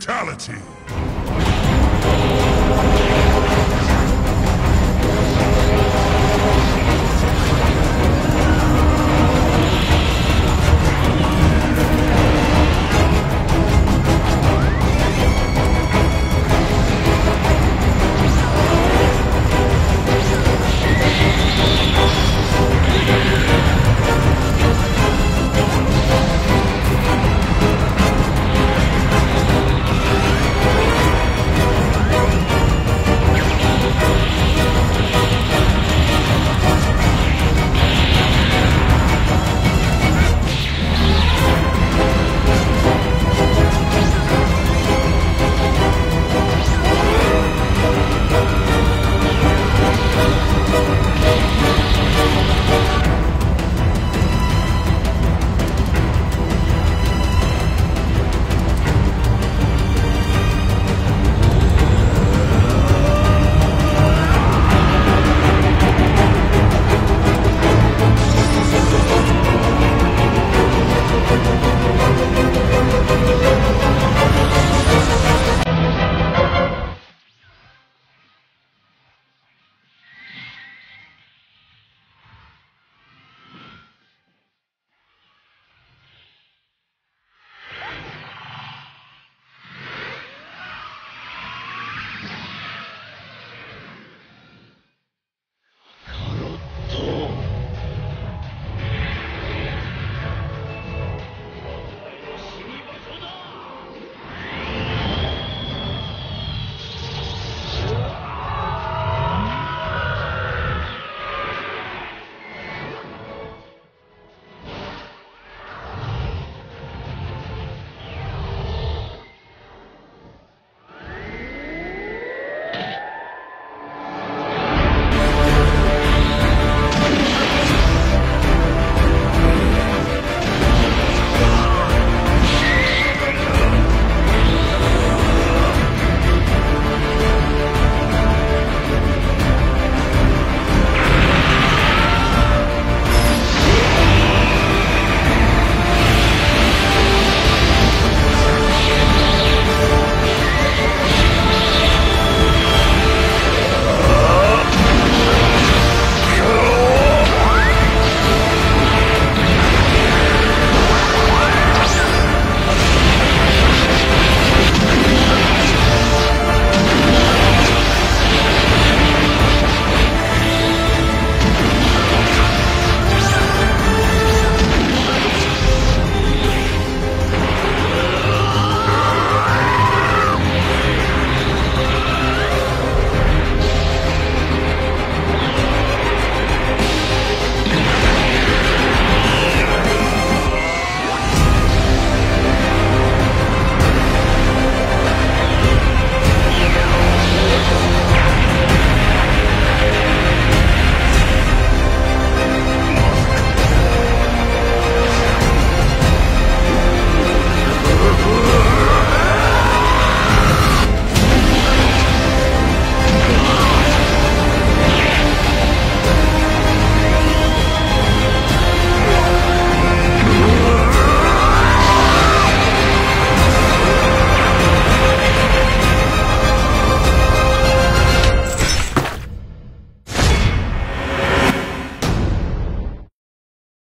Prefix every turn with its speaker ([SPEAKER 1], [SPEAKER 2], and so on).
[SPEAKER 1] Fatality!